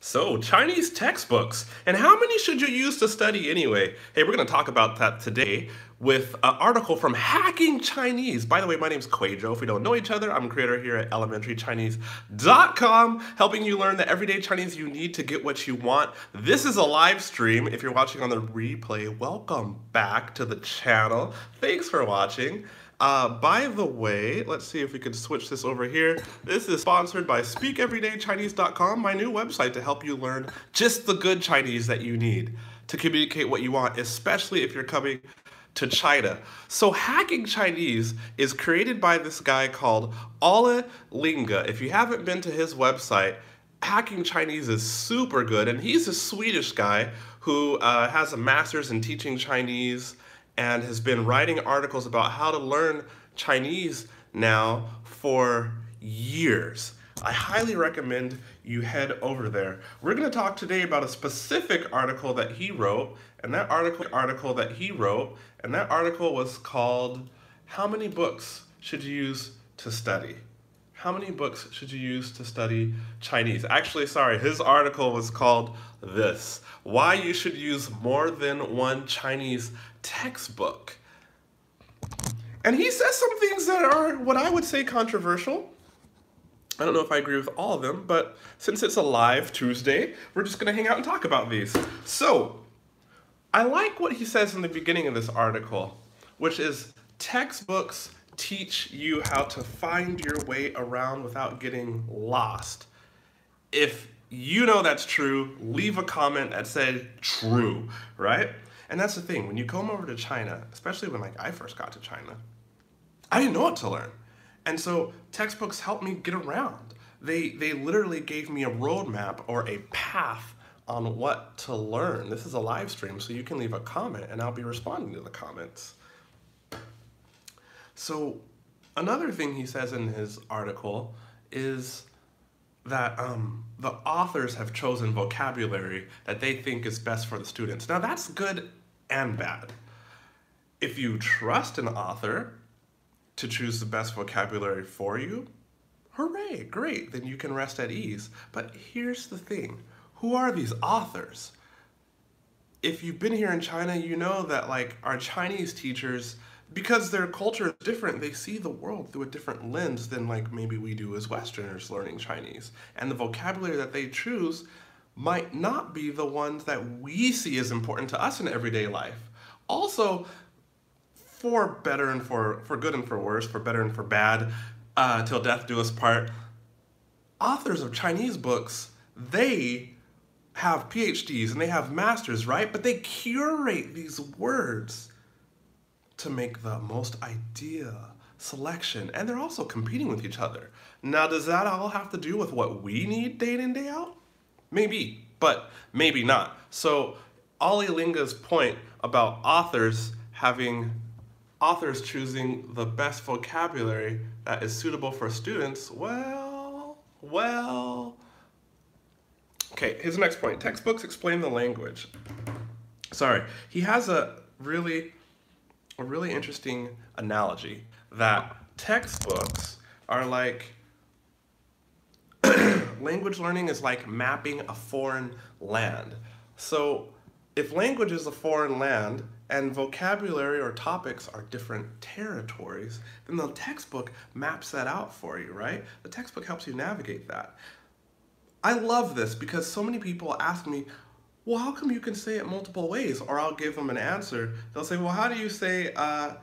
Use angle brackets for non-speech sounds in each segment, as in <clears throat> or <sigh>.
So, Chinese textbooks, and how many should you use to study anyway? Hey, we're going to talk about that today with an article from Hacking Chinese. By the way, my name is Kuei If we don't know each other, I'm a creator here at elementarychinese.com, helping you learn the everyday Chinese you need to get what you want. This is a live stream. If you're watching on the replay, welcome back to the channel. Thanks for watching. Uh, by the way, let's see if we can switch this over here. This is sponsored by SpeakEverydayChinese.com, my new website to help you learn just the good Chinese that you need to communicate what you want, especially if you're coming to China. So Hacking Chinese is created by this guy called Olle Linge. If you haven't been to his website, Hacking Chinese is super good, and he's a Swedish guy who uh, has a master's in teaching Chinese and has been writing articles about how to learn Chinese now for years. I highly recommend you head over there. We're going to talk today about a specific article that he wrote, and that article article that he wrote, and that article was called How many books should you use to study? How many books should you use to study Chinese? Actually, sorry, his article was called this, Why You Should Use More Than One Chinese textbook. And he says some things that are what I would say controversial. I don't know if I agree with all of them, but since it's a live Tuesday, we're just to hang out and talk about these. So, I like what he says in the beginning of this article, which is textbooks teach you how to find your way around without getting lost. If you know that's true, leave a comment that said true, right? And that's the thing, when you come over to China, especially when like I first got to China, I didn't know what to learn. And so textbooks helped me get around. They, they literally gave me a roadmap or a path on what to learn. This is a live stream, so you can leave a comment and I'll be responding to the comments. So another thing he says in his article is that um, the authors have chosen vocabulary that they think is best for the students. Now that's good and bad. If you trust an author to choose the best vocabulary for you, hooray, great, then you can rest at ease. But here's the thing, who are these authors? If you've been here in China, you know that like our Chinese teachers, because their culture is different, they see the world through a different lens than like maybe we do as Westerners learning Chinese. And the vocabulary that they choose might not be the ones that we see as important to us in everyday life. Also, for better and for, for good and for worse, for better and for bad, uh, till death do us part, authors of Chinese books, they have PhDs and they have masters, right? But they curate these words to make the most ideal selection. And they're also competing with each other. Now, does that all have to do with what we need day in, day out? Maybe, but maybe not. So Olle Linge's point about authors having authors choosing the best vocabulary that is suitable for students, well, well. Okay, his next point. Textbooks explain the language. Sorry, he has a really, a really interesting analogy that textbooks are like <clears throat> language learning is like mapping a foreign land. So if language is a foreign land and vocabulary or topics are different territories, then the textbook maps that out for you, right? The textbook helps you navigate that. I love this because so many people ask me, well, how come you can say it multiple ways? Or I'll give them an answer. They'll say, well, how do you say, uh,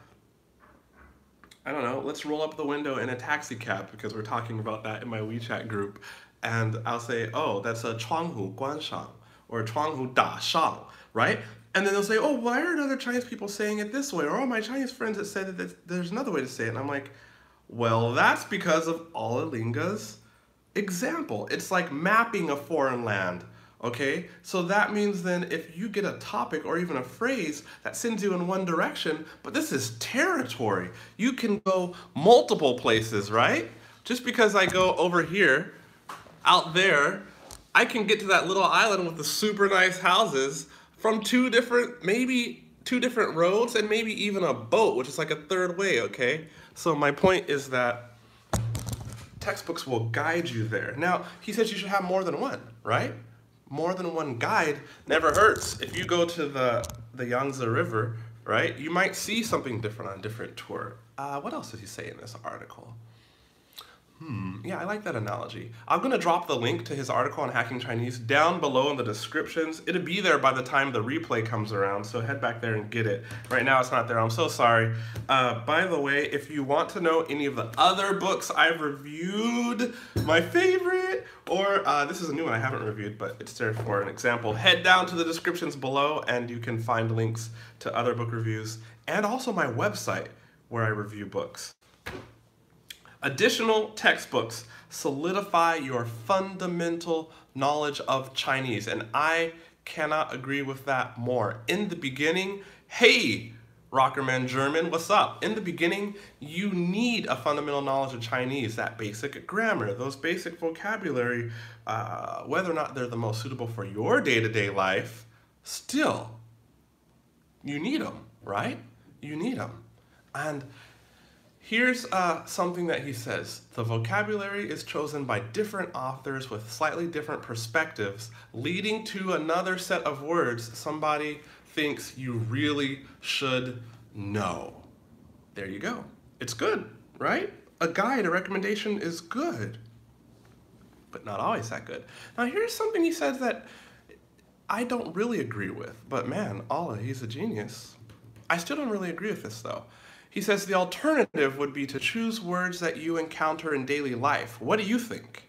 I don't know, let's roll up the window in a taxi cab because we're talking about that in my WeChat group. And I'll say, oh, that's a Chuanghu Guanshang or Chuanghu Da Shang, right? And then they'll say, oh, why are other Chinese people saying it this way, or all my Chinese friends that said that there's another way to say it. And I'm like, well, that's because of Olle Linge's example. It's like mapping a foreign land okay? So that means then if you get a topic or even a phrase that sends you in one direction, but this is territory, you can go multiple places, right? Just because I go over here out there, I can get to that little island with the super nice houses from two different, maybe two different roads and maybe even a boat, which is like a third way, okay? So my point is that textbooks will guide you there. Now, he says you should have more than one, right? More than one guide never hurts. If you go to the, the Yangtze River, right, you might see something different on a different tour. Uh, what else did he say in this article? Hmm, yeah, I like that analogy. I'm gonna drop the link to his article on hacking Chinese down below in the descriptions. It'll be there by the time the replay comes around, so head back there and get it. Right now it's not there, I'm so sorry. Uh, by the way, if you want to know any of the other books I've reviewed, my favorite, or uh, this is a new one I haven't reviewed, but it's there for an example, head down to the descriptions below and you can find links to other book reviews and also my website where I review books. Additional textbooks solidify your fundamental knowledge of Chinese, and I cannot agree with that more. In the beginning, hey, Rockerman German, what's up? In the beginning, you need a fundamental knowledge of Chinese, that basic grammar, those basic vocabulary, uh, whether or not they're the most suitable for your day-to-day -day life, still, you need them, right? You need them. And Here's uh, something that he says. The vocabulary is chosen by different authors with slightly different perspectives, leading to another set of words somebody thinks you really should know. There you go. It's good, right? A guide, a recommendation is good, but not always that good. Now here's something he says that I don't really agree with, but man, Olle, he's a genius. I still don't really agree with this though. He says the alternative would be to choose words that you encounter in daily life. What do you think?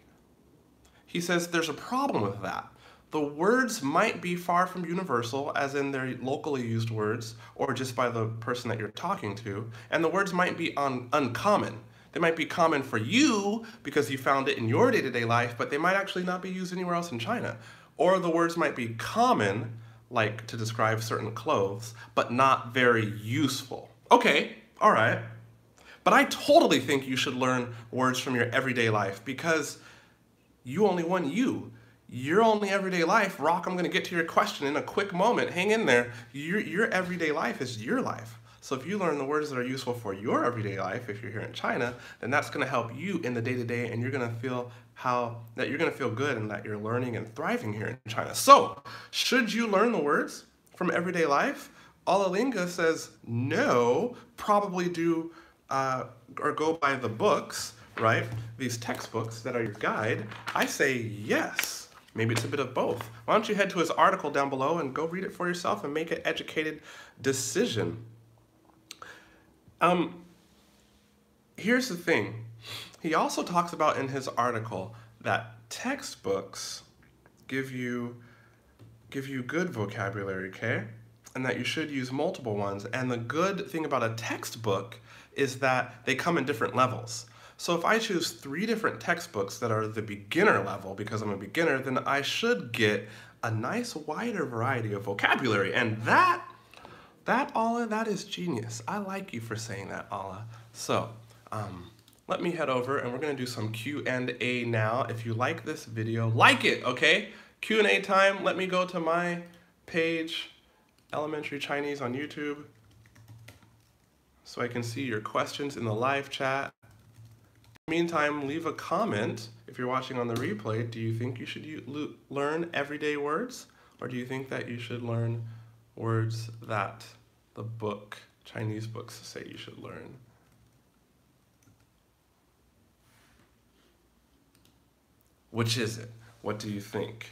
He says there's a problem with that. The words might be far from universal, as in they're locally used words, or just by the person that you're talking to, and the words might be un uncommon. They might be common for you because you found it in your day-to-day -day life, but they might actually not be used anywhere else in China. Or the words might be common, like to describe certain clothes, but not very useful. Okay, all right. But I totally think you should learn words from your everyday life because you only want you. Your only everyday life, Rock, I'm going to get to your question in a quick moment. Hang in there. Your, your everyday life is your life. So if you learn the words that are useful for your everyday life, if you're here in China, then that's going to help you in the day-to-day -day, and you're going to feel how that you're going to feel good and that you're learning and thriving here in China. So, should you learn the words from everyday life? Olle Linge says no, probably do uh, or go by the books, right? These textbooks that are your guide. I say yes. Maybe it's a bit of both. Why don't you head to his article down below and go read it for yourself and make an educated decision. Um, here's the thing. He also talks about in his article that textbooks give you give you good vocabulary, okay? And that you should use multiple ones. And the good thing about a textbook is that they come in different levels. So if I choose three different textbooks that are the beginner level, because I'm a beginner, then I should get a nice wider variety of vocabulary. And that, that, Olle, that is genius. I like you for saying that, Olle. So, um, let me head over and we're gonna do some Q&A now. If you like this video, like it, okay? Q&A time, let me go to my page Elementary Chinese on YouTube so I can see your questions in the live chat. In the meantime, leave a comment if you're watching on the replay. Do you think you should learn everyday words or do you think that you should learn words that the book, Chinese books say you should learn? Which is it? What do you think?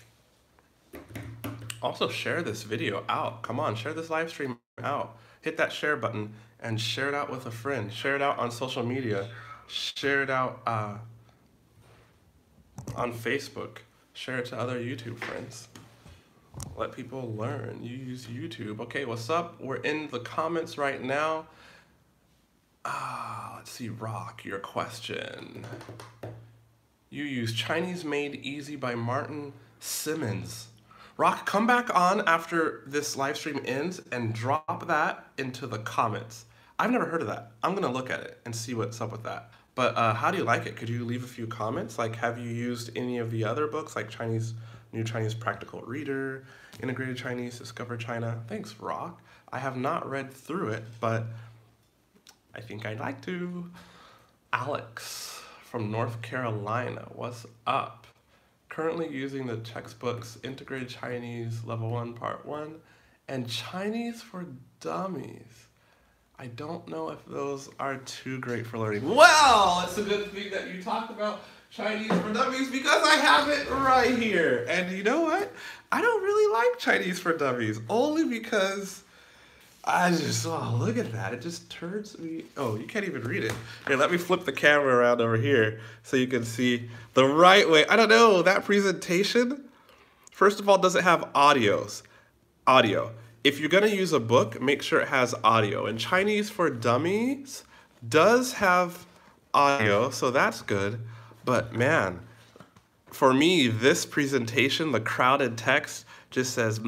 Also share this video out. Come on, share this live stream out. Hit that share button and share it out with a friend. Share it out on social media. Share it out uh, on Facebook. Share it to other YouTube friends. Let people learn. You use YouTube. Okay, what's up? We're in the comments right now. Ah, let's see, Rock, your question. You use Chinese Made Easy by Martin Simmons. Rock, come back on after this live stream ends and drop that into the comments. I've never heard of that. I'm gonna look at it and see what's up with that. But uh, how do you like it? Could you leave a few comments? Like, have you used any of the other books, like Chinese, New Chinese Practical Reader, Integrated Chinese, Discover China? Thanks, Rock. I have not read through it, but I think I'd like to. Alex from North Carolina, what's up? Currently using the textbooks Integrated Chinese Level 1 Part 1 and Chinese for Dummies. I don't know if those are too great for learning. Well, it's a good thing that you talked about Chinese for Dummies because I have it right here. And you know what? I don't really like Chinese for Dummies only because I just, oh, look at that. It just turns me, oh, you can't even read it. Here, let me flip the camera around over here so you can see the right way. I don't know, that presentation, first of all, doesn't have audios, audio. If you're gonna use a book, make sure it has audio. And Chinese for Dummies does have audio, so that's good. But man, for me, this presentation, the crowded text, just says,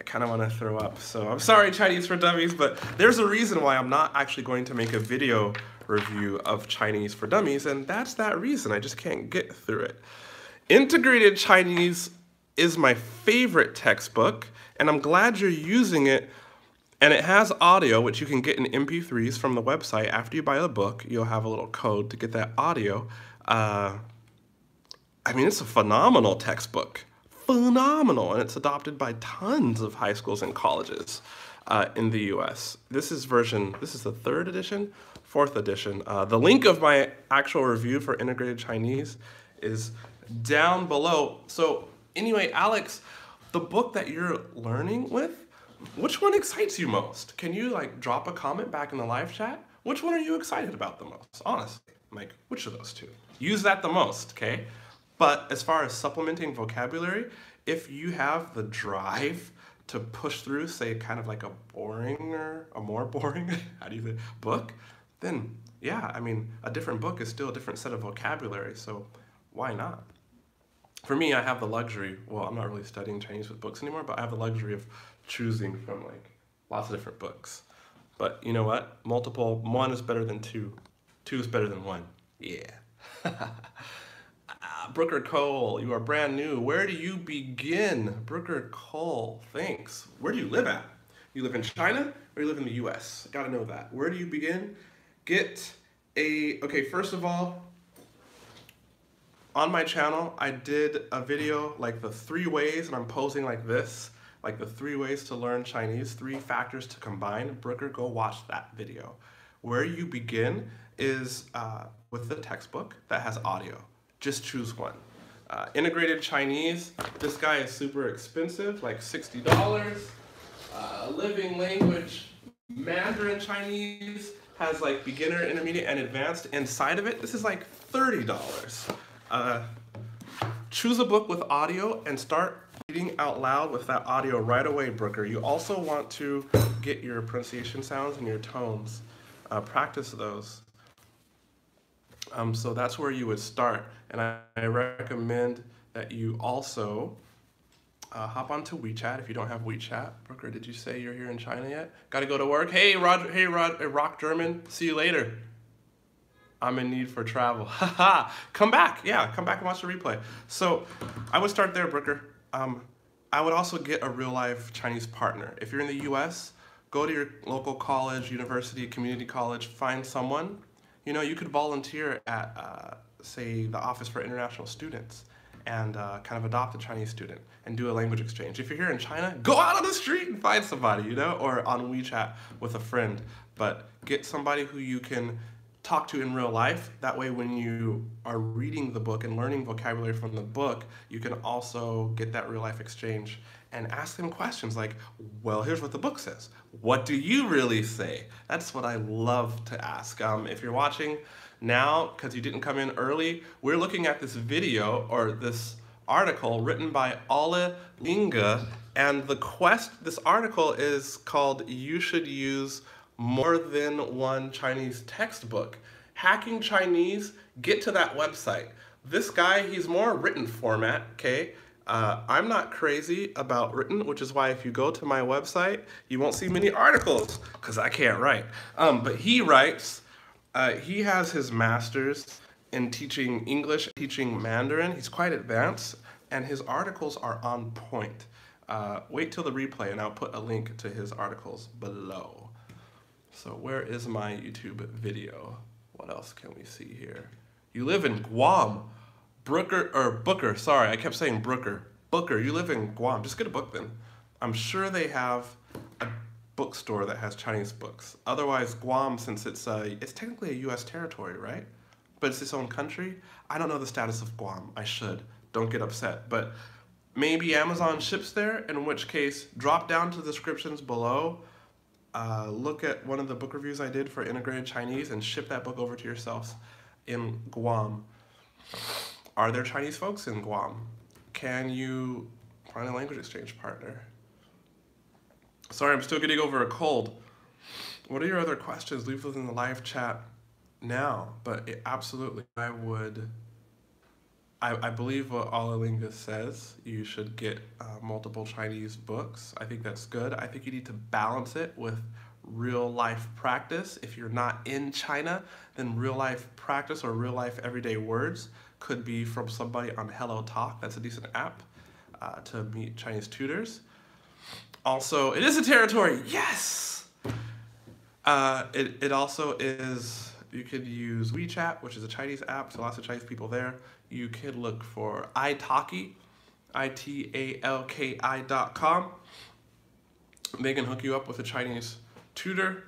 I kind of want to throw up. So I'm sorry, Chinese for Dummies, but there's a reason why I'm not actually going to make a video review of Chinese for Dummies, and that's that reason. I just can't get through it. Integrated Chinese is my favorite textbook, and I'm glad you're using it. And it has audio, which you can get in MP3s from the website. After you buy the book, you'll have a little code to get that audio. Uh, I mean, it's a phenomenal textbook phenomenal, and it's adopted by tons of high schools and colleges uh, in the U.S. This is version, this is the third edition, fourth edition. Uh, the link of my actual review for integrated Chinese is down below. So anyway, Alex, the book that you're learning with, which one excites you most? Can you like drop a comment back in the live chat? Which one are you excited about the most? Honestly, like which of those two? Use that the most, okay? But as far as supplementing vocabulary, if you have the drive to push through, say, kind of like a boring or a more <laughs> boring, how do you say, book, then yeah, I mean, a different book is still a different set of vocabulary, so why not? For me, I have the luxury, well, I'm not really studying Chinese with books anymore, but I have the luxury of choosing from like lots of different books. But you know what? Multiple, one is better than two. Two is better than one. Yeah. <laughs> Brooker Cole, you are brand new. Where do you begin? Brooker Cole, thanks. Where do you live at? You live in China or you live in the US? Gotta know that. Where do you begin? Get a, okay, first of all, on my channel, I did a video like the three ways, and I'm posing like this, like the three ways to learn Chinese, three factors to combine. Brooker, go watch that video. Where you begin is uh, with the textbook that has audio just choose one. Uh, integrated Chinese, this guy is super expensive, like $60. Uh, living language Mandarin Chinese has like beginner, intermediate, and advanced inside of it. This is like $30. Uh, choose a book with audio and start reading out loud with that audio right away, Brooker. You also want to get your pronunciation sounds and your tones. Uh, practice those. Um, so that's where you would start. And I, I recommend that you also uh, hop onto WeChat if you don't have WeChat. Brooker, did you say you're here in China yet? Got to go to work. Hey, Roger. Hey, Rod. Rock German. See you later. I'm in need for travel. <laughs> Haha. come back. Yeah, come back and watch the replay. So I would start there, Brooker. Um, I would also get a real life Chinese partner. If you're in the US, go to your local college, university, community college, find someone you know, you could volunteer at, uh, say, the Office for International Students and uh, kind of adopt a Chinese student and do a language exchange. If you're here in China, go out on the street and find somebody, you know, or on WeChat with a friend. But get somebody who you can talk to in real life. That way, when you are reading the book and learning vocabulary from the book, you can also get that real life exchange and ask them questions like, well, here's what the book says. What do you really say? That's what I love to ask. Um, if you're watching now, because you didn't come in early, we're looking at this video or this article written by Olle Linge, and the quest, this article is called You Should Use More Than One Chinese Textbook. Hacking Chinese, get to that website. This guy, he's more written format, okay? Uh, I'm not crazy about written, which is why if you go to my website, you won't see many articles because I can't write. Um, but he writes, uh, he has his master's in teaching English, teaching Mandarin. He's quite advanced, and his articles are on point. Uh, wait till the replay, and I'll put a link to his articles below. So where is my YouTube video? What else can we see here? You live in Guam. Brooker or Booker. Sorry, I kept saying Brooker. Booker, you live in Guam. Just get a book then. I'm sure they have a bookstore that has Chinese books. Otherwise, Guam, since it's uh, it's technically a U.S. territory, right? But it's its own country. I don't know the status of Guam. I should. Don't get upset. But maybe Amazon ships there. In which case, drop down to the descriptions below. Uh, look at one of the book reviews I did for Integrated Chinese and ship that book over to yourselves in Guam. Are there Chinese folks in Guam? Can you find a language exchange partner? Sorry, I'm still getting over a cold. What are your other questions? Leave those in the live chat now. But it, absolutely, I would. I, I believe what Olle Linge says. You should get uh, multiple Chinese books. I think that's good. I think you need to balance it with real life practice. If you're not in China, then real life practice or real life everyday words could be from somebody on Hello Talk. That's a decent app uh, to meet Chinese tutors. Also, it is a territory. Yes. Uh, it it also is. You could use WeChat, which is a Chinese app, so lots of Chinese people there. You could look for italki, I T A L K I dot com. They can hook you up with a Chinese tutor.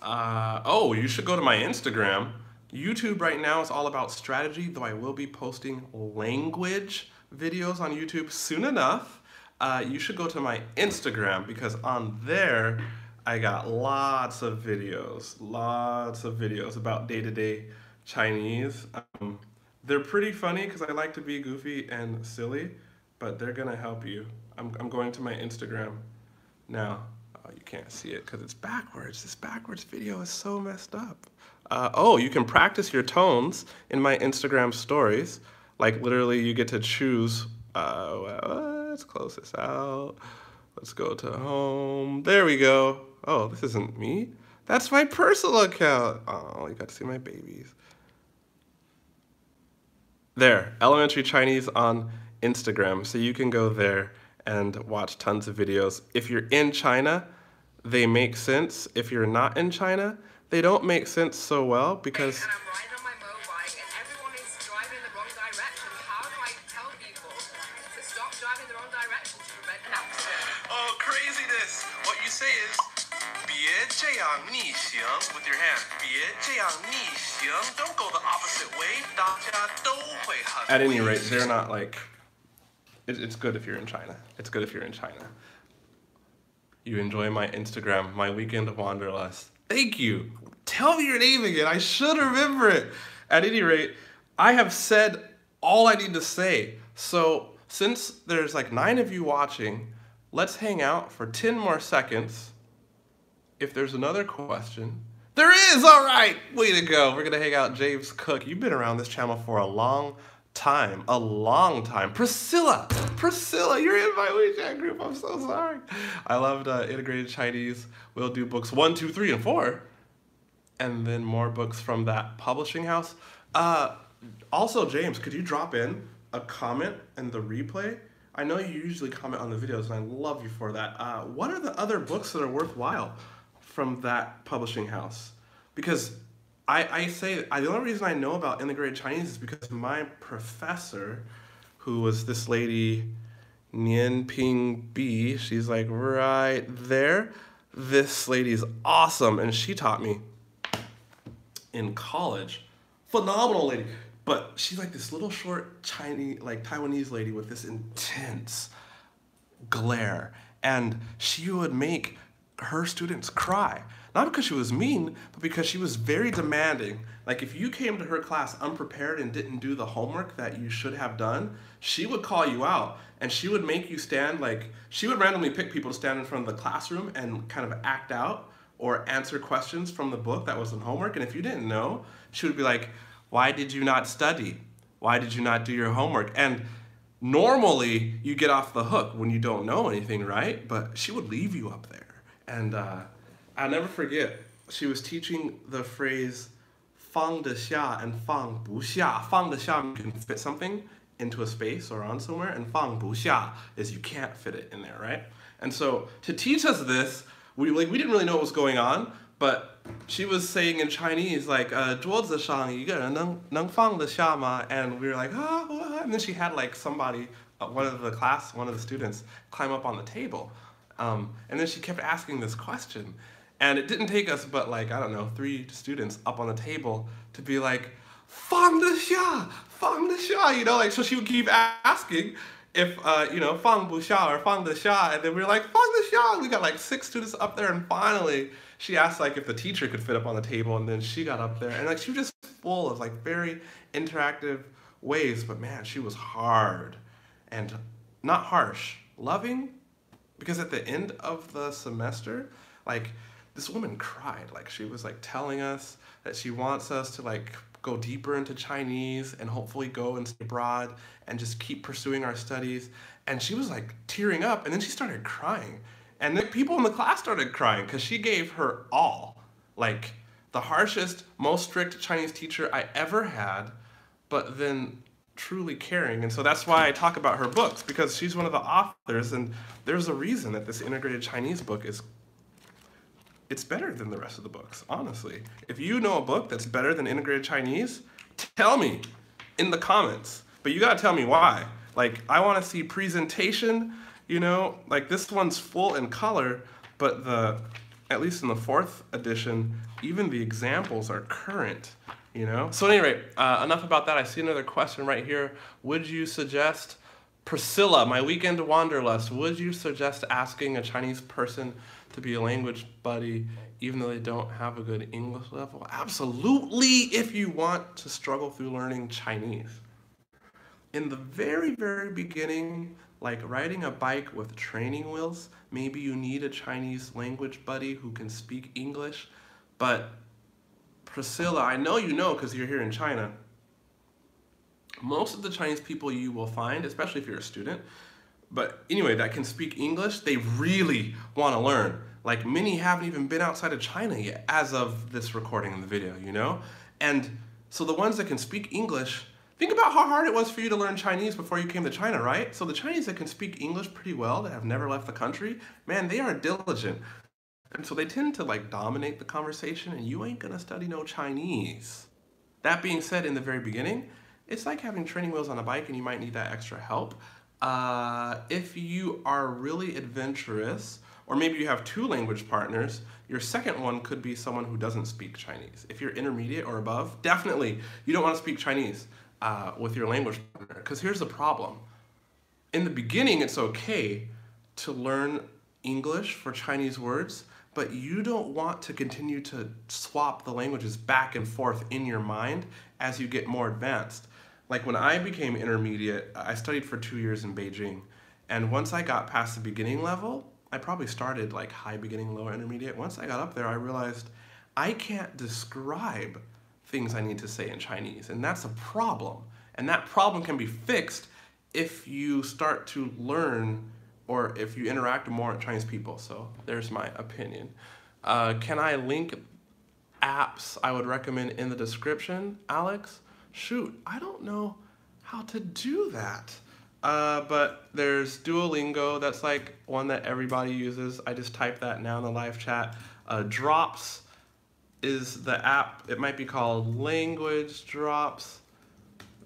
Uh, oh, you should go to my Instagram. YouTube right now is all about strategy, though I will be posting language videos on YouTube soon enough. Uh, you should go to my Instagram because on there I got lots of videos, lots of videos about day-to-day Chinese. Um, they're pretty funny because I like to be goofy and silly, but they're gonna help you. I'm, I'm going to my Instagram now. Oh, you can't see it because it's backwards. This backwards video is so messed up. Uh, oh, you can practice your tones in my Instagram stories. Like literally you get to choose, uh, well, let's close this out. Let's go to home. There we go. Oh, this isn't me. That's my personal account. Oh, you got to see my babies. There, elementary Chinese on Instagram. So you can go there and watch tons of videos. If you're in China, they make sense. If you're not in China, they don't make sense so well because and I'm riding on my motorbike and everyone is driving in the wrong direction. How do I tell people to stop driving in the wrong direction to prevent an accident? Oh, craziness! What you say is, 别这样逆行 with your hand. 别这样逆行. Don't go the opposite way. 大家都会很 At any rate, they're not like. It, it's good if you're in China. It's good if you're in China. You enjoy my Instagram, my weekend of wanderlust. Thank you. Tell me your name again. I should remember it. At any rate, I have said all I need to say. So, since there's like nine of you watching, let's hang out for 10 more seconds. If there's another question, there is! All right! Way to go. We're going to hang out. James Cook, you've been around this channel for a long time. A long time. Priscilla! Priscilla, you're in my WeChat group. I'm so sorry. I loved uh, Integrated Chinese. We'll do books one, two, three, and four. And then more books from that publishing house. Uh, also, James, could you drop in a comment in the replay? I know you usually comment on the videos, and I love you for that. Uh, what are the other books that are worthwhile from that publishing house? Because I, I say I, the only reason I know about integrated Chinese is because my professor, who was this lady, Nyan-Ping Bi, she's like right there. This lady is awesome, and she taught me in college. Phenomenal lady. But she's like this little short Chinese, like Taiwanese lady with this intense glare. And she would make her students cry. Not because she was mean, but because she was very demanding. Like if you came to her class unprepared and didn't do the homework that you should have done, she would call you out and she would make you stand like, she would randomly pick people to stand in front of the classroom and kind of act out or answer questions from the book that wasn't homework. And if you didn't know, she would be like, why did you not study? Why did you not do your homework? And normally you get off the hook when you don't know anything, right? But she would leave you up there. And uh, I'll never forget, she was teaching the phrase fang de xia and fang bu xia. Fang de xia can fit something into a space or on somewhere, and fang bu xia is you can't fit it in there, right? And so to teach us this, we like we didn't really know what was going on, but she was saying in Chinese like uh, and we were like ah what? and then she had like somebody uh, one of the class one of the students climb up on the table um, and then she kept asking this question and it didn't take us but like, I don't know, three students up on the table to be like, Fang de Xia, Fang de Xia, you know, like, so she would keep asking if, uh, you know, Fang Bu Xia or Fang de Xia, and then we were like, Fang de Xia, we got like six students up there, and finally she asked like if the teacher could fit up on the table, and then she got up there, and like she was just full of like very interactive ways, but man, she was hard and not harsh, loving, because at the end of the semester, like this woman cried like she was like telling us that she wants us to like go deeper into chinese and hopefully go and stay abroad and just keep pursuing our studies and she was like tearing up and then she started crying and the people in the class started crying because she gave her all. Like the harshest, most strict Chinese teacher I ever had, but then truly caring. And so that's why I talk about her books because she's one of the authors and there's a reason that this integrated Chinese book is it's better than the rest of the books, honestly. If you know a book that's better than integrated Chinese, tell me in the comments. But you got to tell me why. Like I want to see presentation you know, like this one's full in color, but the, at least in the fourth edition, even the examples are current, you know? So anyway, uh, enough about that. I see another question right here. Would you suggest, Priscilla, my weekend wanderlust, would you suggest asking a Chinese person to be a language buddy even though they don't have a good English level? Absolutely, if you want to struggle through learning Chinese. In the very, very beginning, like riding a bike with training wheels, maybe you need a Chinese language buddy who can speak English. But Priscilla, I know you know because you're here in China. Most of the Chinese people you will find, especially if you're a student, but anyway, that can speak English, they really want to learn. Like many haven't even been outside of China yet as of this recording in the video, you know? And so the ones that can speak English, Think about how hard it was for you to learn Chinese before you came to China, right? So the Chinese that can speak English pretty well, that have never left the country, man, they are diligent. And so they tend to like dominate the conversation and you ain't gonna study no Chinese. That being said, in the very beginning, it's like having training wheels on a bike and you might need that extra help. Uh, if you are really adventurous, or maybe you have two language partners, your second one could be someone who doesn't speak Chinese. If you're intermediate or above, definitely you don't want to speak Chinese uh, with your language partner. Because here's the problem. In the beginning, it's okay to learn English for Chinese words, but you don't want to continue to swap the languages back and forth in your mind as you get more advanced. Like when I became intermediate, I studied for two years in Beijing. And once I got past the beginning level, I probably started like high beginning, lower intermediate. Once I got up there, I realized I can't describe things I need to say in Chinese. And that's a problem. And that problem can be fixed if you start to learn or if you interact more with Chinese people. So there's my opinion. Uh, can I link apps I would recommend in the description, Alex? Shoot, I don't know how to do that. Uh, but there's Duolingo, that's like one that everybody uses. I just type that now in the live chat. Uh, Drops, is the app, it might be called Language Drops.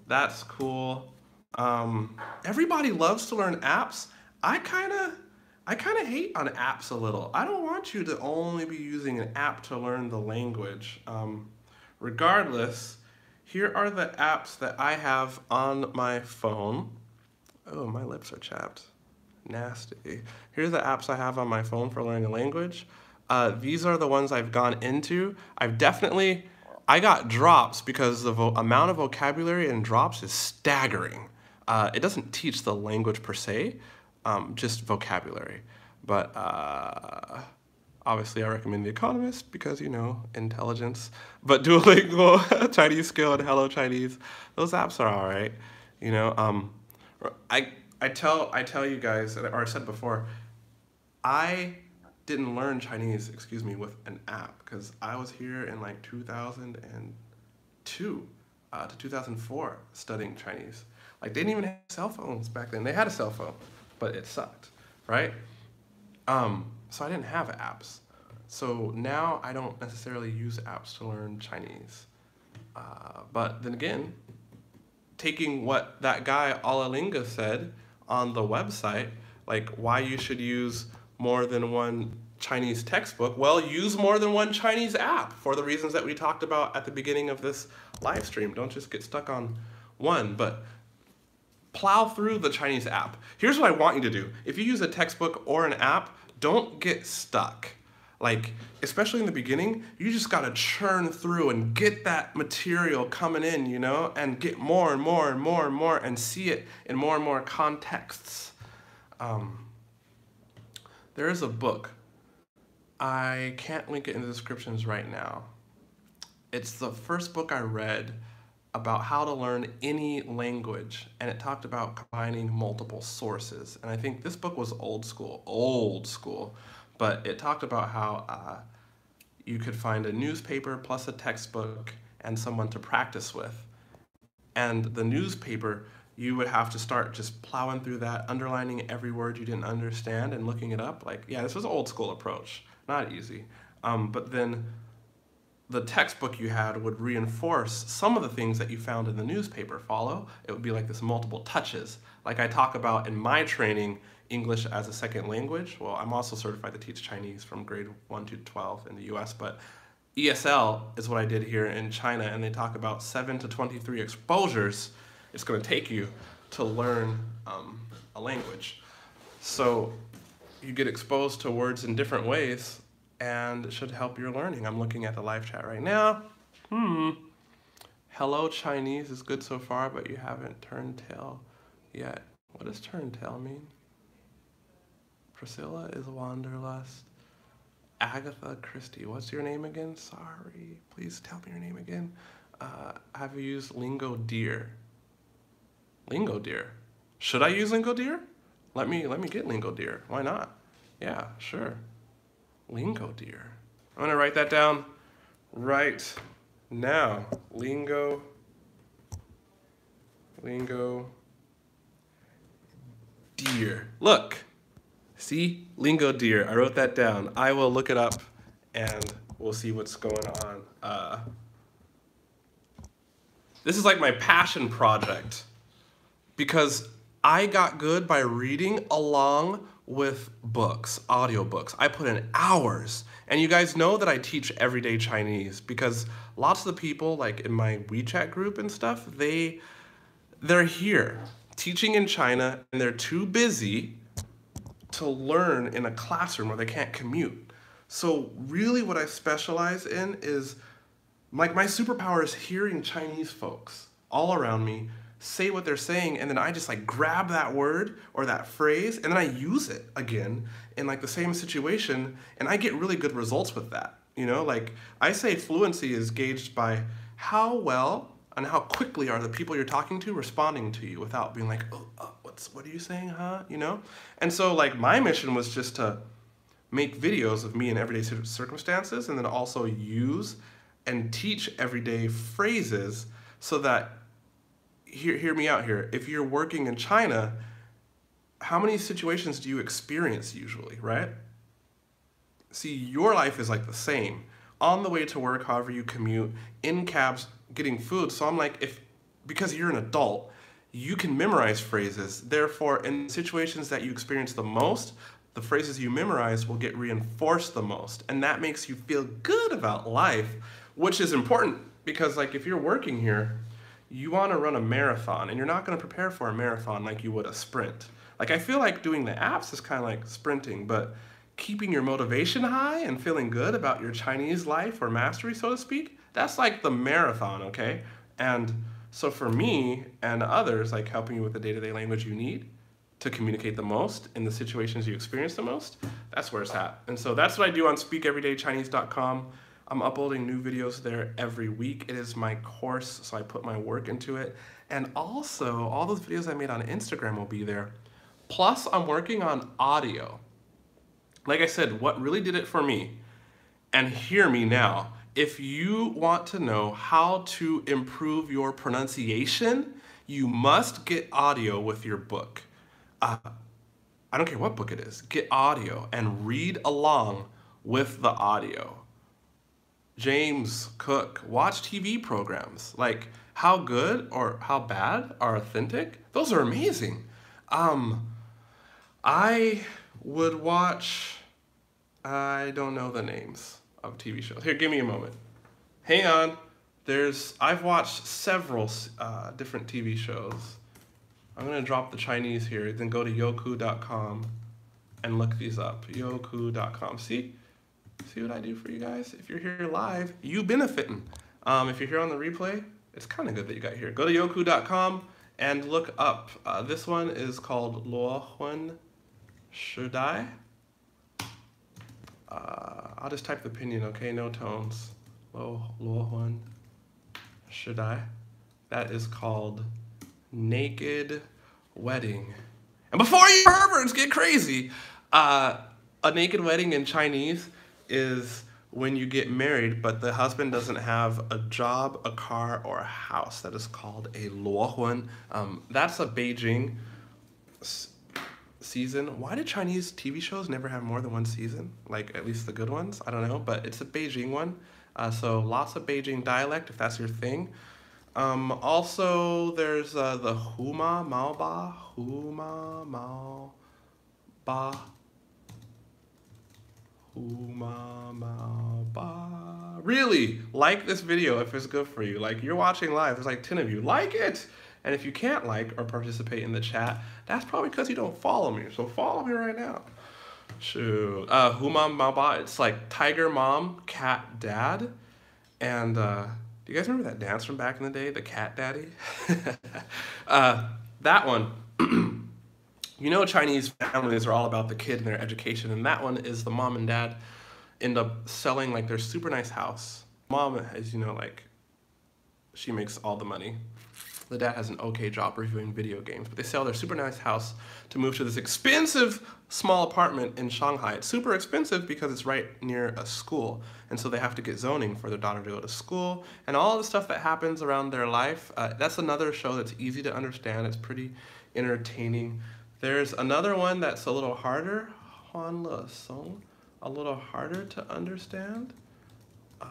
That's cool. Um, everybody loves to learn apps. I kind of I kind of hate on apps a little. I don't want you to only be using an app to learn the language. Um, regardless, here are the apps that I have on my phone. Oh, my lips are chapped. Nasty. Here are the apps I have on my phone for learning a language. Uh, these are the ones I've gone into. I've definitely, I got drops because the amount of vocabulary in drops is staggering. Uh, it doesn't teach the language per se, um, just vocabulary. But uh, obviously, I recommend The Economist because, you know, intelligence. But <laughs> Duolingo, Chinese Skill, and Hello Chinese, those apps are all right. You know, um, I, I, tell, I tell you guys, or I said before, I didn't learn Chinese, excuse me, with an app because I was here in like 2002 uh, to 2004 studying Chinese. Like they didn't even have cell phones back then. They had a cell phone, but it sucked, right? Um, so I didn't have apps. So now I don't necessarily use apps to learn Chinese. Uh, but then again, taking what that guy Olle Linge said on the website, like why you should use more than one Chinese textbook, well, use more than one Chinese app for the reasons that we talked about at the beginning of this live stream. Don't just get stuck on one, but plow through the Chinese app. Here's what I want you to do. If you use a textbook or an app, don't get stuck. Like, especially in the beginning, you just gotta churn through and get that material coming in, you know, and get more and more and more and more and see it in more and more contexts. Um, there is a book. I can't link it in the descriptions right now. It's the first book I read about how to learn any language, and it talked about combining multiple sources. And I think this book was old school, old school, but it talked about how uh, you could find a newspaper plus a textbook and someone to practice with. And the newspaper you would have to start just plowing through that, underlining every word you didn't understand and looking it up. Like, yeah, this was an old school approach, not easy. Um, but then the textbook you had would reinforce some of the things that you found in the newspaper. Follow? It would be like this multiple touches. Like I talk about in my training, English as a second language. Well, I'm also certified to teach Chinese from grade 1 to 12 in the US, but ESL is what I did here in China, and they talk about 7 to 23 exposures it's going to take you to learn um, a language. So you get exposed to words in different ways, and it should help your learning. I'm looking at the live chat right now. Hmm. Hello Chinese is good so far, but you haven't turned tail yet. What does turn tail mean? Priscilla is Wanderlust. Agatha Christie. What's your name again? Sorry. Please tell me your name again. Uh, have you used Lingo Deer? Lingo Deer. Should I use Lingo Deer? Let me let me get Lingo Deer. Why not? Yeah, sure. Lingo Deer. I'm gonna write that down right now. Lingo. Lingo. Deer. Look. See? Lingo Deer. I wrote that down. I will look it up and we'll see what's going on. Uh, this is like my passion project because I got good by reading along with books, audiobooks. I put in hours. And you guys know that I teach everyday Chinese because lots of the people like in my WeChat group and stuff, they they're here teaching in China and they're too busy to learn in a classroom where they can't commute. So really what I specialize in is like my superpower is hearing Chinese folks all around me say what they're saying and then I just like grab that word or that phrase and then I use it again in like the same situation and I get really good results with that. You know, like I say fluency is gauged by how well and how quickly are the people you're talking to responding to you without being like, oh, uh, what's what are you saying, huh? You know? And so like my mission was just to make videos of me in everyday circumstances and then also use and teach everyday phrases so that hear, hear me out here. If you're working in China, how many situations do you experience usually, right? See, your life is like the same. On the way to work, however you commute, in cabs, getting food. So I'm like, if because you're an adult, you can memorize phrases. Therefore, in situations that you experience the most, the phrases you memorize will get reinforced the most. And that makes you feel good about life, which is important because like if you're working here, you want to run a marathon and you're not going to prepare for a marathon like you would a sprint. Like I feel like doing the apps is kind of like sprinting, but keeping your motivation high and feeling good about your Chinese life or mastery, so to speak, that's like the marathon, okay? And so for me and others, like helping you with the day-to-day language you need to communicate the most in the situations you experience the most, that's where it's at. And so that's what I do on speakeverydaychinese.com. I'm uploading new videos there every week. It is my course, so I put my work into it. And also, all those videos I made on Instagram will be there. Plus, I'm working on audio. Like I said, what really did it for me, and hear me now, if you want to know how to improve your pronunciation, you must get audio with your book. Uh, I don't care what book it is, get audio and read along with the audio. James Cook, watch TV programs. Like how good or how bad are authentic? Those are amazing. Um, I would watch, I don't know the names of TV shows. Here, give me a moment. Hang on. There's, I've watched several uh, different TV shows. I'm gonna drop the Chinese here, then go to youku.com and look these up. Youku.com, See? See what I do for you guys? If you're here live, you benefiting. Um, if you're here on the replay, it's kind of good that you got here. Go to youku.com and look up. Uh, this one is called Luo Hun Shidai. Uh, I'll just type the pinyin, okay? No tones. Luo, Luo Hun Shidai. That is called Naked Wedding. And before you perverts get crazy, uh, a naked wedding in Chinese is when you get married, but the husband doesn't have a job, a car, or a house. That is called a luohuan. Um, that's a Beijing season. Why do Chinese TV shows never have more than one season? Like at least the good ones. I don't know, but it's a Beijing one. Uh, so lots of Beijing dialect if that's your thing. Um, also, there's uh, the Huma Maoba, Huma Mao Ba Really, like this video if it's good for you. Like, you're watching live, there's like 10 of you. Like it! And if you can't like or participate in the chat, that's probably because you don't follow me. So follow me right now. Shoot. Uh, Huma Maba, it's like tiger mom, cat dad. And uh, do you guys remember that dance from back in the day, the cat daddy? <laughs> uh, that one. You know Chinese families are all about the kid and their education, and that one is the mom and dad end up selling like their super nice house. Mom, as you know, like she makes all the money. The dad has an okay job reviewing video games, but they sell their super nice house to move to this expensive small apartment in Shanghai. It's super expensive because it's right near a school, and so they have to get zoning for their daughter to go to school, and all the stuff that happens around their life. Uh, that's another show that's easy to understand. It's pretty entertaining. There's another one that's a little harder, a little harder to understand. Uh,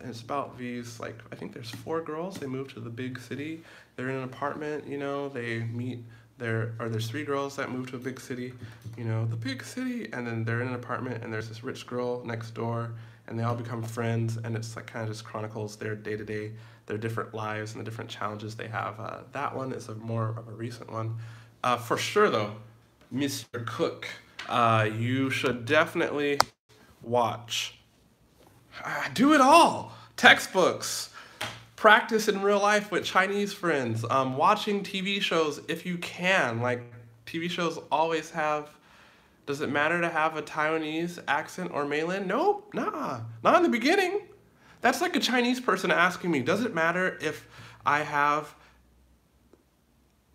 it's about these, like, I think there's four girls. They move to the big city. They're in an apartment, you know, they meet there, are there's three girls that move to a big city, you know, the big city, and then they're in an apartment and there's this rich girl next door and they all become friends and it's like kind of just chronicles their day to day, their different lives and the different challenges they have. Uh, that one is a more of a recent one. Uh, for sure, though, Mr. Cook, uh, you should definitely watch. Uh, do it all. Textbooks, practice in real life with Chinese friends, um, watching TV shows if you can. Like, TV shows always have. Does it matter to have a Taiwanese accent or mainland? Nope, nah, not in the beginning. That's like a Chinese person asking me, does it matter if I have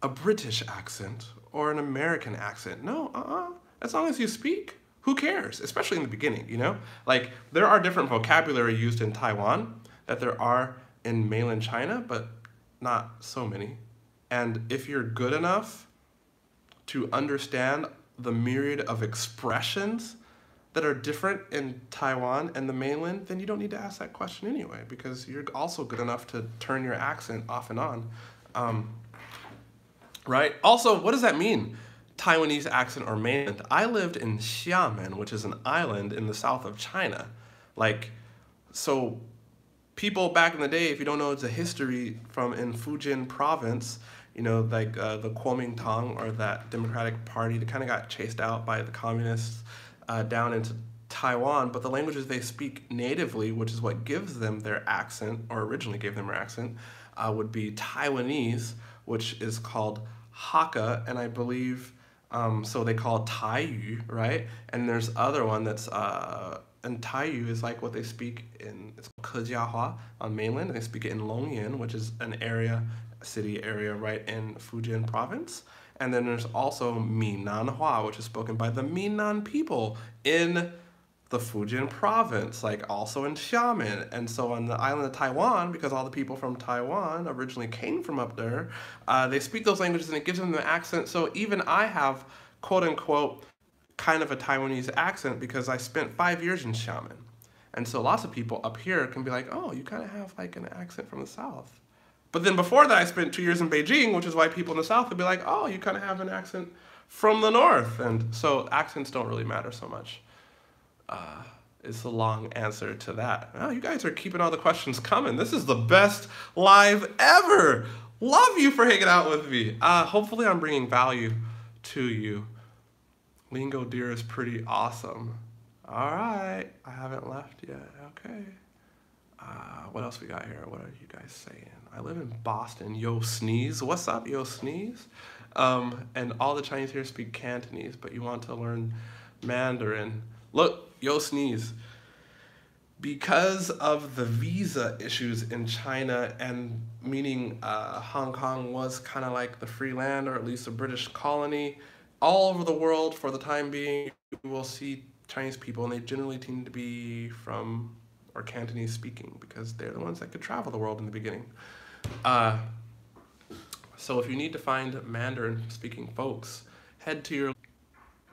a British accent or an American accent. No, uh-uh. As long as you speak, who cares? Especially in the beginning, you know? Like, there are different vocabulary used in Taiwan that there are in mainland China, but not so many. And if you're good enough to understand the myriad of expressions that are different in Taiwan and the mainland, then you don't need to ask that question anyway, because you're also good enough to turn your accent off and on. Um, right? Also, what does that mean? Taiwanese accent or mainland. I lived in Xiamen, which is an island in the south of China. Like, so people back in the day, if you don't know, it's a history from in Fujian province, you know, like uh, the Kuomintang or that Democratic Party, they kind of got chased out by the communists uh, down into Taiwan, but the languages they speak natively, which is what gives them their accent, or originally gave them their accent, uh, would be Taiwanese, which is called Hakka, and I believe, um, so they call Taiyu, right? And there's other one that's, uh, and Taiyu is like what they speak in, it's Kejiahua on mainland, and they speak it in Longyan, which is an area, city area right in Fujian province. And then there's also Minnanhua, which is spoken by the Minnan people in the Fujian province, like also in Xiamen. And so on the island of Taiwan, because all the people from Taiwan originally came from up there, uh, they speak those languages and it gives them the accent. So even I have, quote unquote, kind of a Taiwanese accent because I spent five years in Xiamen. And so lots of people up here can be like, oh, you kind of have like an accent from the South. But then before that, I spent two years in Beijing, which is why people in the South would be like, oh, you kind of have an accent from the North. And so accents don't really matter so much. Uh, is the long answer to that. You guys are keeping all the questions coming. This is the best live ever. Love you for hanging out with me. Uh, hopefully, I'm bringing value to you. Lingo Deer is pretty awesome. All right, I haven't left yet. Okay. Uh, what else we got here? What are you guys saying? I live in Boston. Yo, sneeze. What's up, yo, sneeze? Um, and all the Chinese here speak Cantonese, but you want to learn Mandarin. Look, yo, sneeze. Because of the visa issues in China, and meaning uh, Hong Kong was kind of like the free land, or at least a British colony, all over the world for the time being, you will see Chinese people, and they generally tend to be from or Cantonese speaking because they're the ones that could travel the world in the beginning. Uh, so if you need to find Mandarin speaking folks, head to your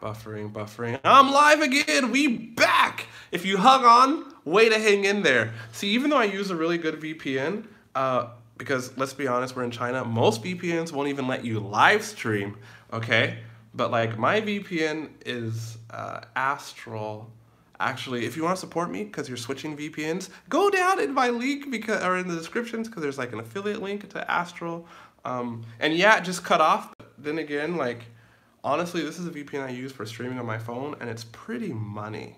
buffering, buffering. I'm live again. We back. If you hug on, way to hang in there. See, even though I use a really good VPN, uh, because let's be honest, we're in China. Most VPNs won't even let you live stream. Okay, but like my VPN is uh, Astrill actually, if you want to support me because you're switching VPNs, go down in my link because or in the descriptions because there's like an affiliate link to Astrill. Um, and yeah, it just cut off. But then again, like honestly, this is a VPN I use for streaming on my phone, and it's pretty money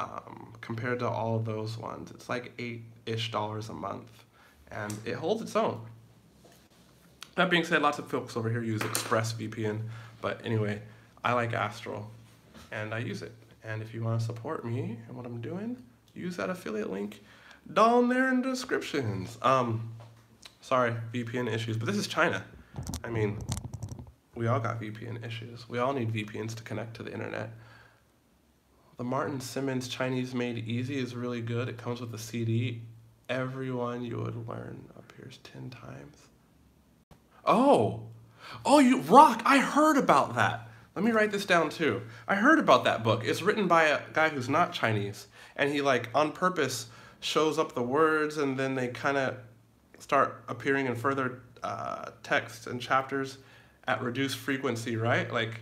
um, compared to all of those ones. It's like eight-ish dollars a month, and it holds its own. That being said, lots of folks over here use ExpressVPN, but anyway, I like Astrill, and I use it. And if you want to support me and what I'm doing, use that affiliate link down there in the descriptions. Um, sorry, VPN issues, but this is China. I mean, we all got VPN issues. We all need VPNs to connect to the internet. The Martin Simmons Chinese Made Easy is really good. It comes with a CD. Everyone you would learn appears 10 times. Oh, oh, you rock. I heard about that. Let me write this down too. I heard about that book. It's written by a guy who's not Chinese, and he like on purpose shows up the words, and then they kind of start appearing in further uh, texts and chapters at reduced frequency, right? Like,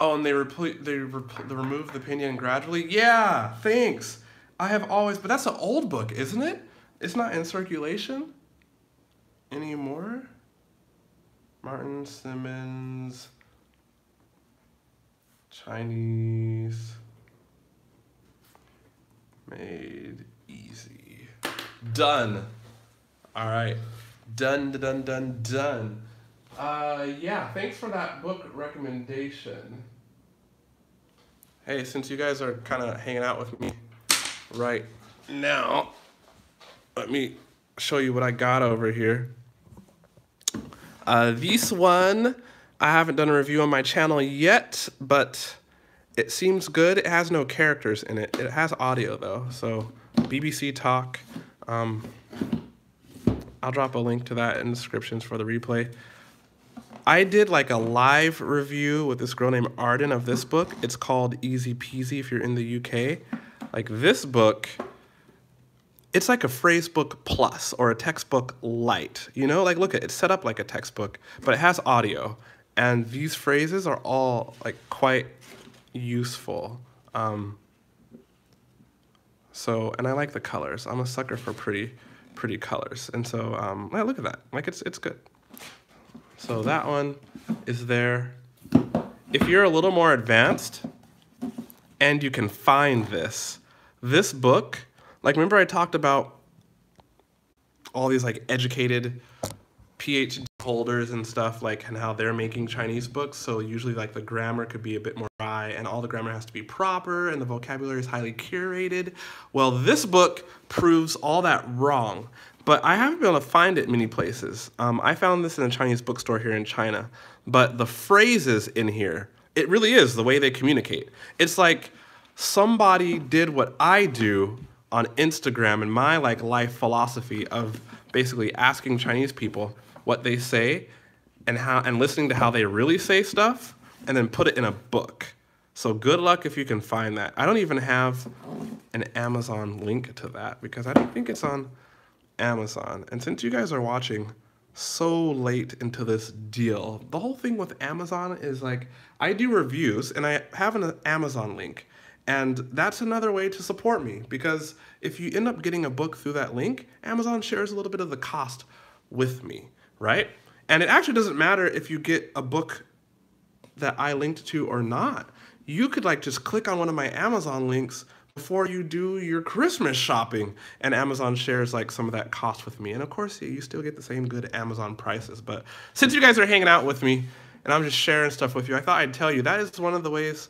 oh, and they repl- they, rep- they remove the pinyin gradually. Yeah, thanks. I have always, but that's an old book, isn't it? It's not in circulation anymore. Martin Simmons, Chinese, made easy. Done. All right. Done, done, done, done. Uh, yeah, thanks for that book recommendation. Hey, since you guys are kind of hanging out with me right now, let me show you what I got over here. Uh, this one, I haven't done a review on my channel yet, but it seems good. It has no characters in it. It has audio though, so BBC Talk. Um, I'll drop a link to that in the descriptions for the replay. I did like a live review with this girl named Arden of this book. It's called Easy Peasy if you're in the UK. Like this book it's like a phrasebook plus or a textbook light. You know, like look at it, it's set up like a textbook, but it has audio, and these phrases are all like quite useful. Um, so, and I like the colors. I'm a sucker for pretty, pretty colors, and so um, yeah, look at that. Like it's it's good. So that one is there. If you're a little more advanced, and you can find this, this book like, remember I talked about all these like educated PhD holders and stuff, like, and how they're making Chinese books. So usually, like, the grammar could be a bit more and all the grammar has to be proper, and the vocabulary is highly curated. Well, this book proves all that wrong. But I haven't been able to find it many places. Um, I found this in a Chinese bookstore here in China. But the phrases in here, it really is the way they communicate. It's like somebody did what I do on Instagram and my like life philosophy of basically asking Chinese people what they say and how and listening to how they really say stuff and then put it in a book. So good luck if you can find that. I don't even have an Amazon link to that because I don't think it's on Amazon. And since you guys are watching so late into this deal, the whole thing with Amazon is like I do reviews and I have an Amazon link. And that's another way to support me because if you end up getting a book through that link, Amazon shares a little bit of the cost with me, right? And it actually doesn't matter if you get a book that I linked to or not. You could like just click on one of my Amazon links before you do your Christmas shopping, and Amazon shares like some of that cost with me. And of course, you still get the same good Amazon prices. But since you guys are hanging out with me and I'm just sharing stuff with you, I thought I'd tell you that is one of the ways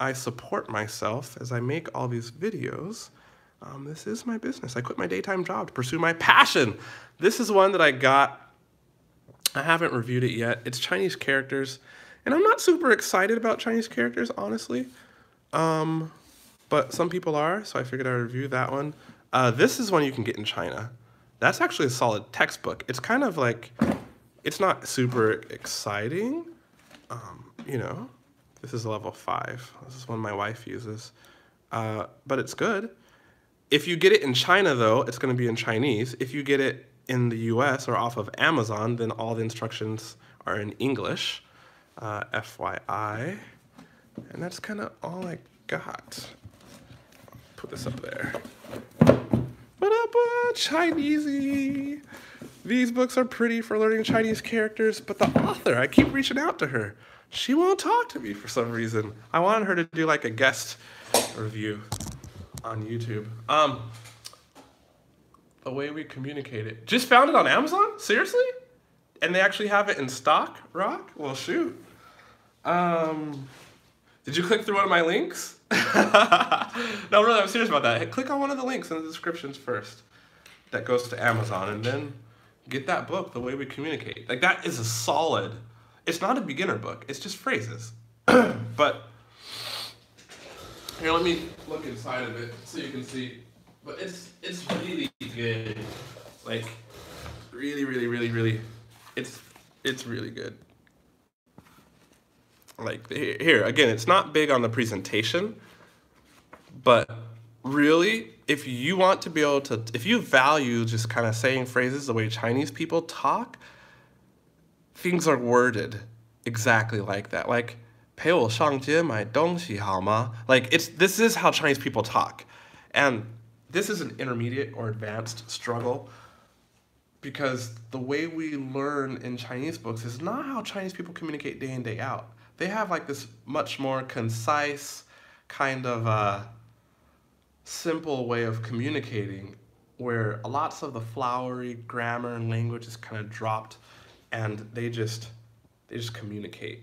I support myself as I make all these videos. Um, this is my business. I quit my daytime job to pursue my passion. This is one that I got. I haven't reviewed it yet. It's Chinese characters, and I'm not super excited about Chinese characters, honestly. Um, but some people are, so I figured I'd review that one. Uh, this is one you can get in China. That's actually a solid textbook. It's kind of like, it's not super exciting, um, you know. This is level five. This is one my wife uses, uh, but it's good. If you get it in China, though, it's going to be in Chinese. If you get it in the US or off of Amazon, then all the instructions are in English, uh, FYI. And that's kind of all I got put this up there. What up, Chinesey? These books are pretty for learning Chinese characters, but the author, I keep reaching out to her. She won't talk to me for some reason. I wanted her to do like a guest review on YouTube. Um, the way we communicate it. Just found it on Amazon? Seriously? And they actually have it in stock, Rock? Well, shoot. Um, did you click through one of my links? <laughs> no, really, I'm serious about that. Click on one of the links in the descriptions first that goes to Amazon and then get that book, The Way We Communicate. Like, that is a solid, it's not a beginner book, it's just phrases. <clears throat> but, here, let me look inside of it so you can see. But it's, it's really good. Like, really, really, really, really, it's, it's really good like here again it's not big on the presentation but really if you want to be able to if you value just kind of saying phrases the way chinese people talk things are worded exactly like that like 陪我上街买东西好吗 like it's this is how chinese people talk and this is an intermediate or advanced struggle because the way we learn in chinese books is not how chinese people communicate day in day out. They have like this much more concise kind of uh, simple way of communicating where lots of the flowery grammar and language is kind of dropped and they just they just communicate.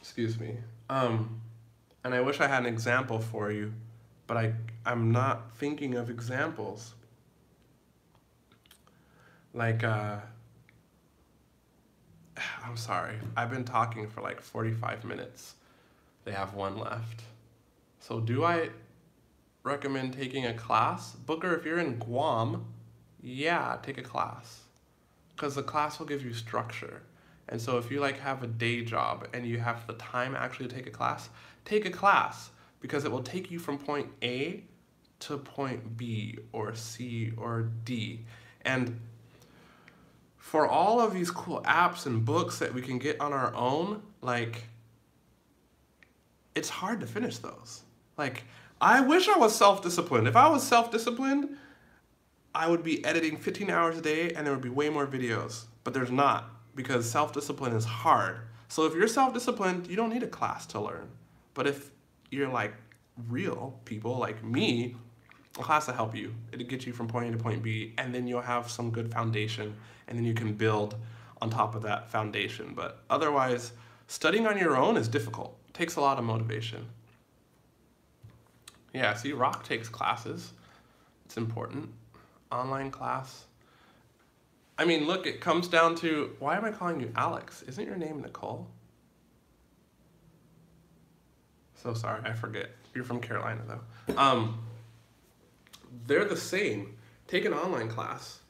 Excuse me. Um, and i wish i had an example for you but i i'm not thinking of examples like uh, <sighs> I'm sorry. I've been talking for like 45 minutes. They have one left. So do I recommend taking a class? Booker, if you're in Guam, yeah, take a class. Because the class will give you structure. And so if you like have a day job and you have the time actually to take a class, take a class because it will take you from point A to point B or C or D. And for all of these cool apps and books that we can get on our own, like, it's hard to finish those. Like, I wish I was self disciplined. If I was self disciplined, I would be editing 15 hours a day and there would be way more videos. But there's not because self discipline is hard. So if you're self disciplined, you don't need a class to learn. But if you're like real people like me, a class will help you. It'll get you from point A to point B, and then you'll have some good foundation, and then you can build on top of that foundation. But otherwise, studying on your own is difficult. It takes a lot of motivation. Yeah, see, Rock takes classes. It's important. Online class. I mean, look, it comes down to why am I calling you Alex? Isn't your name Nicole? So sorry, I forget. You're from Carolina, though. Um, they're the same. Take an online class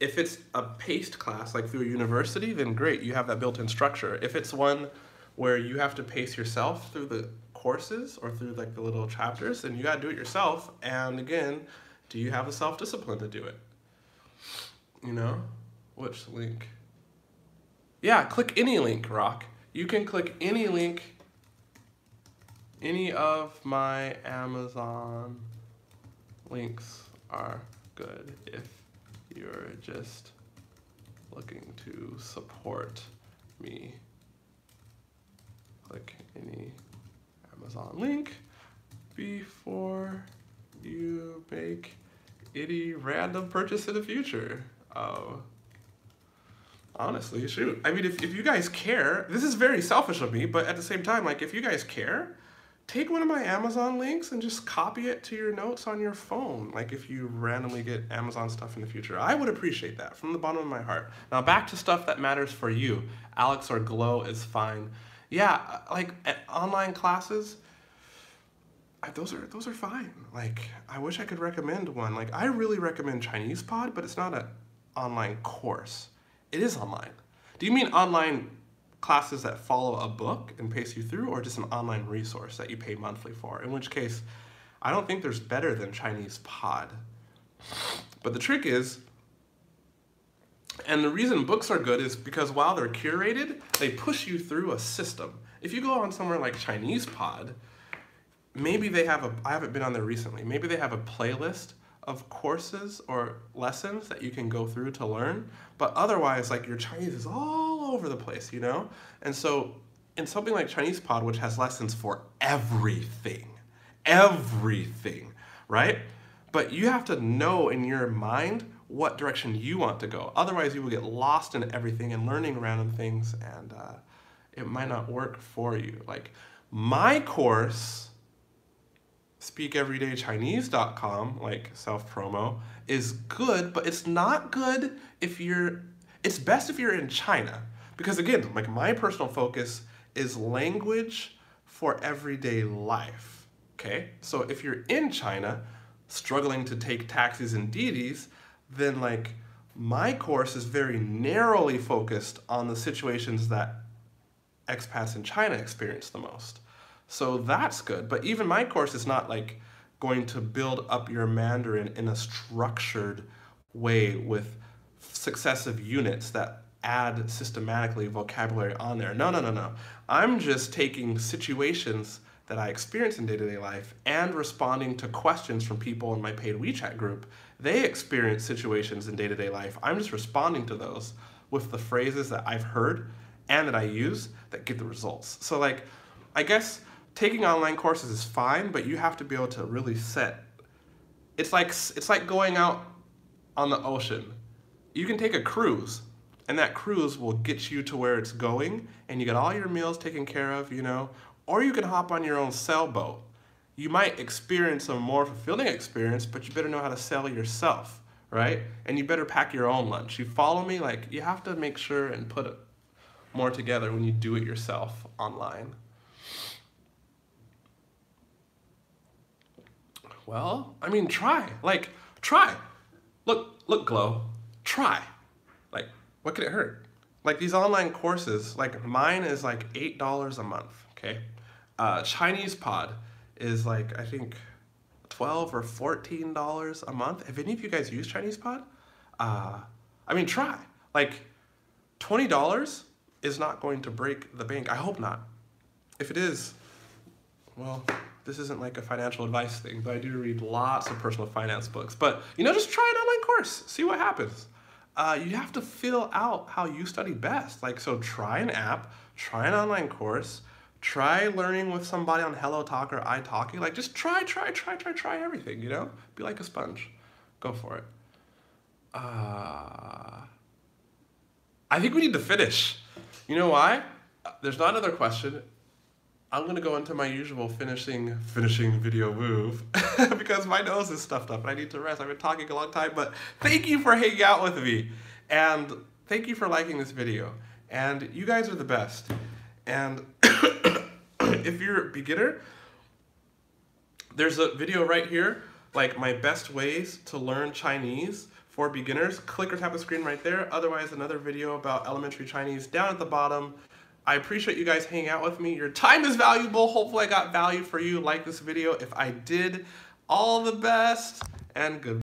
if it's a paced class like through a university, then great, you have that built-in structure. If it's one where you have to pace yourself through the courses or through like the little chapters, then you gotta do it yourself. And again, do you have the self-discipline to do it? You know? Which link? Yeah, click any link, Rock. You can click any link, any of my Amazon links are good if you're just looking to support me. Click any Amazon link before you make any random purchase in the future. Oh. Honestly, shoot. I mean, if, if you guys care, this is very selfish of me, but at the same time, like, if you guys care, take one of my Amazon links and just copy it to your notes on your phone. Like, if you randomly get Amazon stuff in the future, I would appreciate that from the bottom of my heart. Now, back to stuff that matters for you. Alex or Glow is fine. Yeah, like, eh, online classes, those are those are fine. Like, I wish I could recommend one. Like, I really recommend Chinese Pod, but it's not an online course. It is online. Do you mean online classes that follow a book and pace you through, or just an online resource that you pay monthly for? In which case, I don't think there's better than Chinese Pod. But the trick is, and the reason books are good is because while they're curated, they push you through a system. If you go on somewhere like Chinese Pod, maybe they have a, I haven't been on there recently, maybe they have a playlist of courses or lessons that you can go through to learn, but otherwise, like your Chinese is all over the place, you know? And so, in something like Chinese Pod, which has lessons for everything, everything, right? But you have to know in your mind what direction you want to go. Otherwise, you will get lost in everything and learning random things, and uh, it might not work for you. Like my course speakeverydaychinese.com, like self promo, is good, but it's not good if you're, it's best if you're in China. Because again, like my personal focus is language for everyday life. Okay? So if you're in China, struggling to take taxis and DiDis, then like my course is very narrowly focused on the situations that expats in China experience the most. So that's good. But even my course is not like going to build up your Mandarin in a structured way with successive units that add systematically vocabulary on there. No, no, no, no. I'm just taking situations that I experience in day to day life and responding to questions from people in my paid WeChat group. They experience situations in day to day life. I'm just responding to those with the phrases that I've heard and that I use that get the results. So, like, I guess taking online courses is fine, but you have to be able to really set. It's like it's like going out on the ocean. You can take a cruise, and that cruise will get you to where it's going, and you get all your meals taken care of, you know. Or you can hop on your own sailboat. You might experience a more fulfilling experience, but you better know how to sail yourself, right? And you better pack your own lunch. You follow me? Like you have to make sure and put it more together when you do it yourself online. Well, I mean, try. Like, try. Look, look, Glow. Try. What could it hurt? Like these online courses, like mine is like $8 a month, okay? Uh, Chinese Pod is like, I think, 12 or $14 a month. Have any of you guys used Chinese Pod? Uh, I mean, try. Like, $20 is not going to break the bank. I hope not. If it is, well, this isn't like a financial advice thing, but I do read lots of personal finance books. But, you know, just try an online course, see what happens. Uh, you have to feel out how you study best. Like, so try an app, try an online course, try learning with somebody on Hello Talk or italki. Like, just try, try, try, try, try everything, you know? Be like a sponge. Go for it. Uh, I think we need to finish. You know why? Uh, there's not another question. I'm gonna go into my usual finishing finishing video move <laughs> because my nose is stuffed up and I need to rest. I've been talking a long time, but thank you for hanging out with me. And thank you for liking this video. And you guys are the best. And <coughs> if you're a beginner, there's a video right here, like my best ways to learn Chinese for beginners. Click or tap the screen right there. Otherwise, another video about elementary Chinese down at the bottom. I appreciate you guys hanging out with me. Your time is valuable. Hopefully I got value for you. Like this video. If I did, all the best and good.